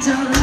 don't